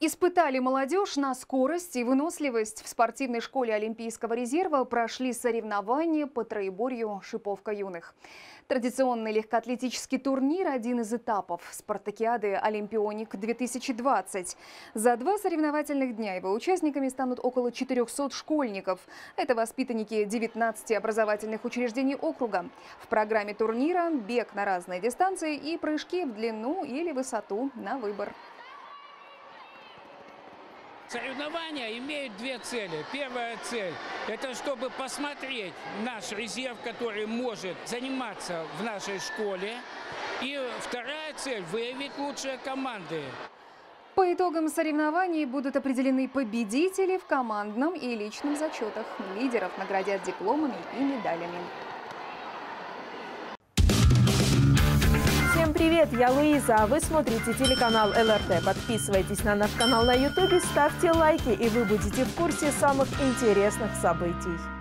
Испытали молодежь на скорость и выносливость. В спортивной школе Олимпийского резерва прошли соревнования по троеборью «Шиповка юных». Традиционный легкоатлетический турнир – один из этапов спартакиады «Олимпионик-2020». За два соревновательных дня его участниками станут около 400 школьников. Это воспитанники 19 образовательных учреждений округа. В программе турнира – бег на разные дистанции и прыжки в длину или высоту на выбор. Соревнования имеют две цели. Первая цель – это чтобы посмотреть наш резерв, который может заниматься в нашей школе. И вторая цель – выявить лучшие команды. По итогам соревнований будут определены победители в командном и личном зачетах. Лидеров наградят дипломами и медалями. Привет, я Луиза, а вы смотрите телеканал ЛРТ. Подписывайтесь на наш канал на YouTube, ставьте лайки, и вы будете в курсе самых интересных событий.